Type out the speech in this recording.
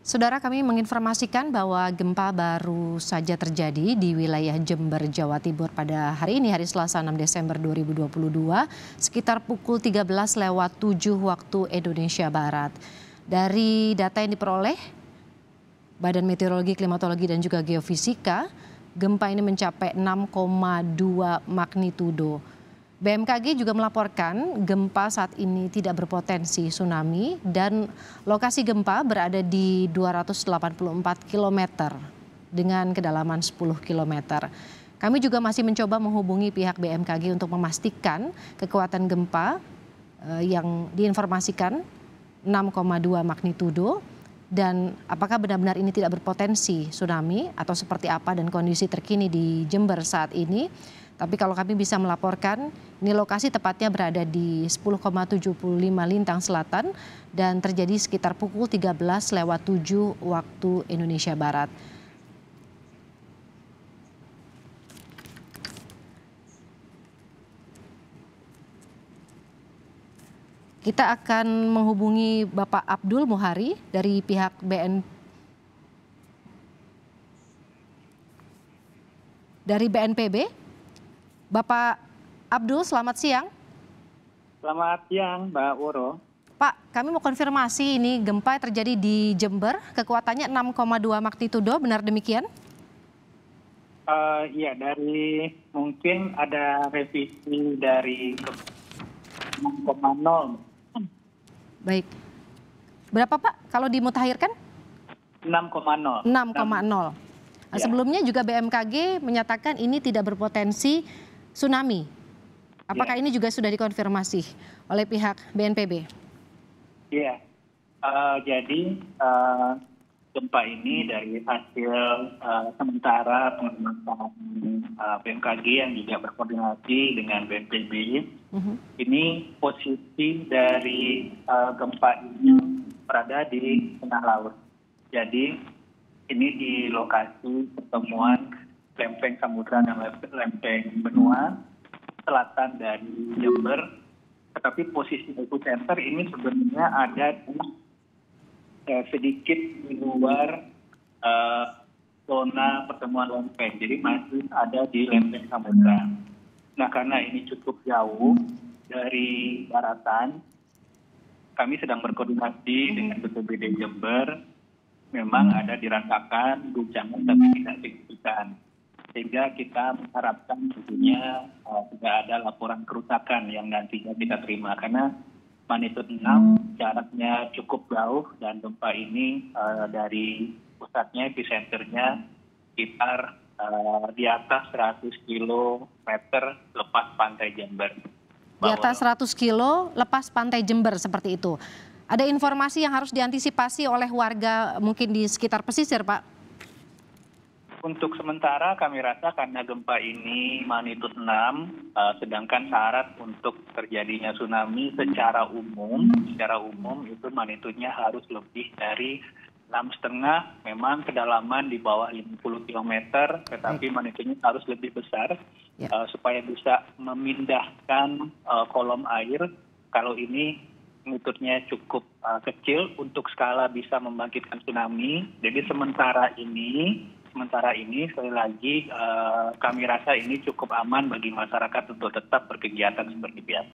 Saudara kami menginformasikan bahwa gempa baru saja terjadi di wilayah Jember, Jawa Timur pada hari ini, hari Selasa 6 Desember 2022, sekitar pukul 13 lewat 7 waktu Indonesia Barat. Dari data yang diperoleh, Badan Meteorologi, Klimatologi, dan juga Geofisika, gempa ini mencapai 6,2 magnitudo. BMKG juga melaporkan gempa saat ini tidak berpotensi tsunami dan lokasi gempa berada di 284 km dengan kedalaman 10 km. Kami juga masih mencoba menghubungi pihak BMKG untuk memastikan kekuatan gempa eh, yang diinformasikan 6,2 magnitudo dan apakah benar-benar ini tidak berpotensi tsunami atau seperti apa dan kondisi terkini di Jember saat ini. Tapi kalau kami bisa melaporkan, ini lokasi tepatnya berada di 10,75 Lintang Selatan dan terjadi sekitar pukul 13 lewat 7 waktu Indonesia Barat. Kita akan menghubungi Bapak Abdul Muhari dari pihak BN dari BNPB. Bapak Abdul, selamat siang. Selamat siang, Mbak Woro. Pak, kami mau konfirmasi ini gempa terjadi di Jember, kekuatannya 6,2 magnitudo, benar demikian? Uh, iya, dari mungkin ada revisi dari 6,0. Baik. Berapa Pak kalau dimutakhirkan? 6,0. 6,0. Nah, ya. Sebelumnya juga BMKG menyatakan ini tidak berpotensi tsunami. Apakah ya. ini juga sudah dikonfirmasi oleh pihak BNPB? Iya, uh, jadi uh, gempa ini dari hasil uh, sementara pengamatan uh, BMKG yang juga berkoordinasi dengan BNPB. Uh. -huh. Ini posisi dari uh, gempa ini berada di tengah laut. Jadi ini di lokasi pertemuan lempeng samudra dan lempeng benua selatan dari Jember. Tetapi posisi epicenter ini sebenarnya ada eh, sedikit di luar eh, zona pertemuan lempeng. Jadi masih ada di lempeng samudra. Nah karena ini cukup jauh dari daratan, kami sedang berkoordinasi dengan BPBD Jember. Memang ada dirasakan guncangan tapi tidak signifikan sehingga kita mengharapkan tentunya uh, tidak ada laporan kerusakan yang nantinya kita terima karena magnitude 6 jaraknya cukup jauh dan gempa ini uh, dari pusatnya epicenternya sekitar uh, di atas 100 km lepas pantai Jember. Di atas 100 kilo lepas pantai Jember seperti itu. Ada informasi yang harus diantisipasi oleh warga mungkin di sekitar pesisir, Pak? Untuk sementara kami rasa karena gempa ini magnitude 6, uh, sedangkan syarat untuk terjadinya tsunami secara umum, secara umum itu magnitudenya harus lebih dari enam setengah, memang kedalaman di bawah 50 km, tetapi magnitudenya harus lebih besar ya. uh, supaya bisa memindahkan uh, kolom air. Kalau ini magnitudenya cukup uh, kecil untuk skala bisa membangkitkan tsunami. Jadi sementara ini sementara ini sekali lagi uh, kami rasa ini cukup aman bagi masyarakat untuk tetap berkegiatan seperti biasa